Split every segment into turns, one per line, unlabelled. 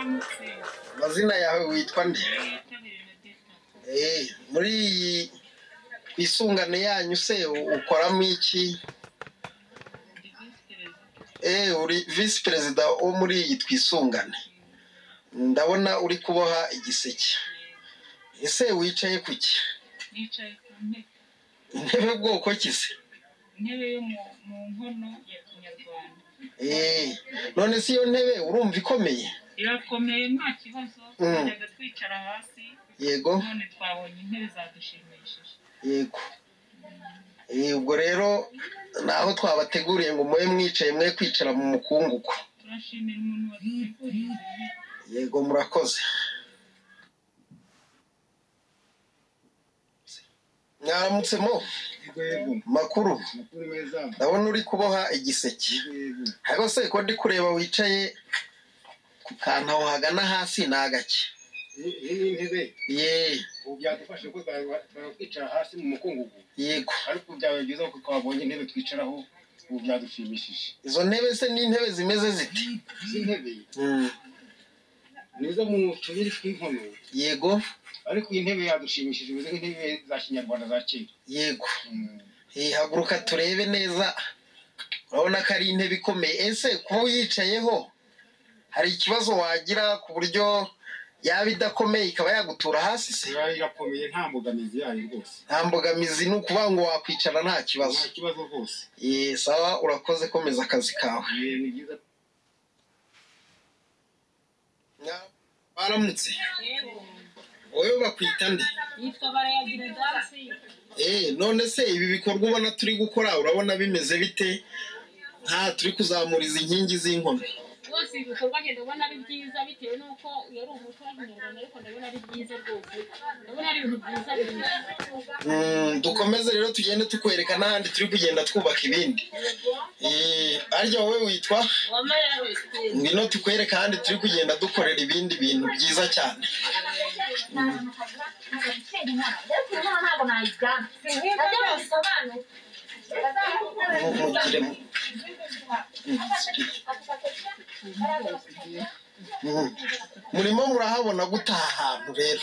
amazina yawe witwa nde? Eh, muri iyi twisungane yanyu se ukoramo iki? Eh, uri visi perezida wo muri iyi twisungane ndabona uri kuboha igiseke. Ese wicaye ku ki? Intebe bwoko ki se?
Intebe yo mu nkono ya kinyarwanda.
None se iyo ntebe urumva ikomeye.
Irakomeye nta kibazo.
Mm.
twajyaga twicara hasi.
Yego.
None twabonye intebe zadushimishije.
Yego. Eh, ubwo rero naho twabateguriye ngo mube mwicaye mwe kwicara mu mukungugu.
Turashimira umuntu waduteguriye.
Yego murakoze. Mwaramutse mo? Makuru ndabona uri kuboha igiseke. Ariko se ko ndi kureba wicaye ku kantu aho hagana hasi ni agake
Iyi iyi ni intebe
ye
ubu byadufashe ko twicara hasi mu mukungugu
yego.
Ariko byaba byiza ko twabonye intebe twicaraho ubu byadushimishije
izo ntebe se ni intebe zimeze ziti?
Izi ntebe
Mm,
ni izo mu tuyiri tw'inkono.
Yego.
Ariko iyi ntebe yadushimishije imeze nk'intebe za kinyarwanda za kera
yego haguruka turebe neza urabona ko ari intebe ikomeye ese kuba uyicayeho hari ikibazo wagira ku buryo yaba idakomeye ikaba yagutura hasi se
irakomeye nta mbogamizi yayo rwose
nta mbogamizi ni ukuvuga ngo wakwicara nta kibazo
nta kibazo rwose
sawa urakoze komeza akazi kawe baramutse wowe bakwita nde
yitwa barayagira dansi
none se ibi bikorwa ubona turi gukora urabona bimeze bite? Nka turi kuzamura izi nkingi z'inkono
rwose ibi bikorwa ngenda ndabona ari byiza bitewe n'uko yari umuco wa kinyarwanda ariko ndabona ari byiza rwose. Ndabona ari ibintu byiza
Mm, dukomeze rero tugende tukwereka n'ahandi turi kugenda twubaka ibindi. Eh, arya wowe witwa? Ngwino tukwereka ahandi turi kugenda dukorera ibindi bintu byiza cyane. Murimo murahabona gutaha ahantu rero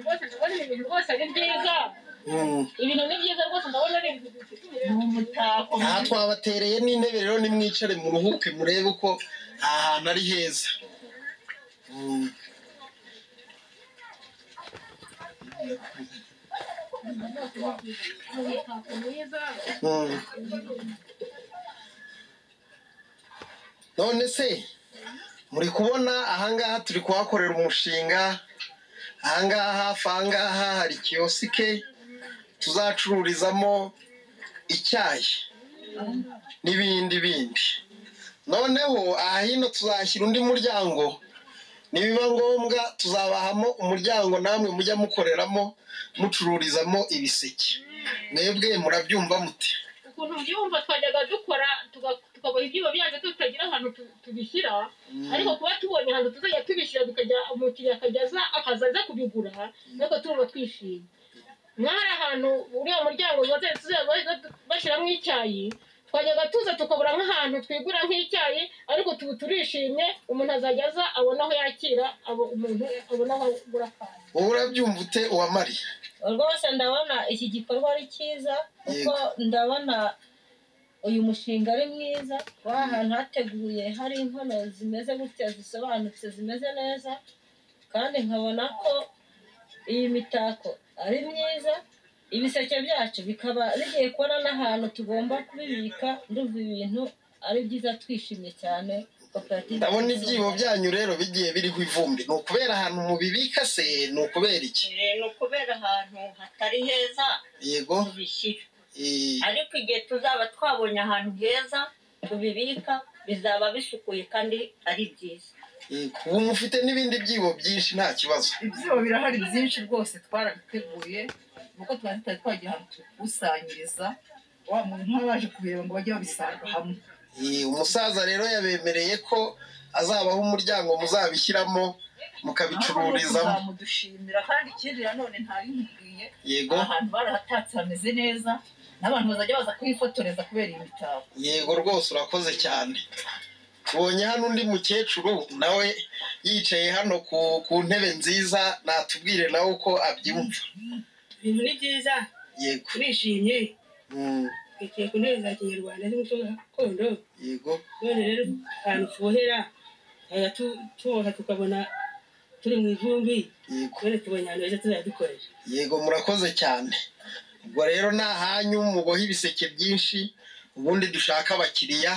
rwose ndabona ibi bintu rwose ari byiza
Mm.
ibintu ni byiza rwose ndabona ari ibintu umutako
aha twabatereye n'intebe rero nimwicare muruhuke murebe uko aha hantu ari heza Mm.
umutako mwiza
Mm. None se muri kubona ahangaha turi kuhakorera umushinga ahangaha hafi ahangaha hari kiyosike tuzacururizamo icyayi n'ibindi bindi. Noneho aha hino tuzashyira undi muryango. Nibiba ngombwa tuzabahamo umuryango namwe mujya mukoreramo mucururizamo ibiseke. Mwebwe murabyumva mute
ukuntu byumva twajyaga dukora tukaboha ibyibo byacu tutagira ahantu tu- tubishyira. Ariko kuba tubonye ahantu tuzajya tubishyira tukajya umukiriya akajya aza akaza aza kubigura natwe turumva twishimye. Nk'ahari ahantu uriya muryango bashyiramo icyayi twajyaga tuza tukabura nk'ahantu twigura nk'icyayi ariko tubu turishimye umuntu azajya aza abona aho yakira abo- umuntu abona aho agura akantu
wowe urabyumva ute uwamariye?
Rwose ndabona iki gikorwa ari cyiza kuko ndabona uyu mushinga ari mwiza wa hantu hateguye hari inkono zimeze gutya zisobanutse zimeze neza kandi nkabona ko iyi mitako ari myiza ibiseke byacu bikaba bigiye kubona n'ahantu tugomba kubibika ndumva ibintu ari byiza twishimye cyane. Koperative
ndabona ibyibo byanyu rero bigiye biriho ivumbi. Ni ukubera ahantu mubibika se? Ni ukubera iki?
Ni ukubera ahantu hatari heza.
Yego.
Tubishyira
eh,
ariko igihe tuzaba twabonye ahantu heza tubibika bizaba bisukuye kandi ari byiza.
Eh, ubu mufite n'ibindi byibo byinshi nta kibazo.
Ibyibo birahari byinshi rwose twarabiteguye nuko twari tutari twagira ahantu wa muntu ntabaje kubireba ngo bajye babisanga hamwe.
Umusaza rero yabemereye ko azabaho umuryango muzabishyiramo mukabicururizamo.
Mudushimira kandi ikindi nanone ntabimubwiye
yego.
ahantu barahatatse hameze neza n'abantu bazajya baza kuhifotoreza kubera iyi mitako.
Yego rwose urakoze cyane. Tubonye hano undi mukecuru nawe yicaye hano ku ntebe nziza natubwire nawe uko abyumva.
Ibintu ni byiza.
Yego.
Turishimye. Twicaye ku ntebe za kinyarwanda z'umuco gakondo.
Yego.
None rero ahantu tubohera tuboha tukabona turi mu ivumbi. None tubonye ahantu heza tuzajya dukoresha
yego murakoze cyane. Ubwo rero ni ahanyu muboha ibiseke byinshi ubundi dushaka abakiriya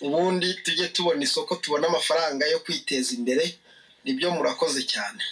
ubundi tujye tubona isoko tubona amafaranga yo kwiteza imbere ni byo murakoze cyane.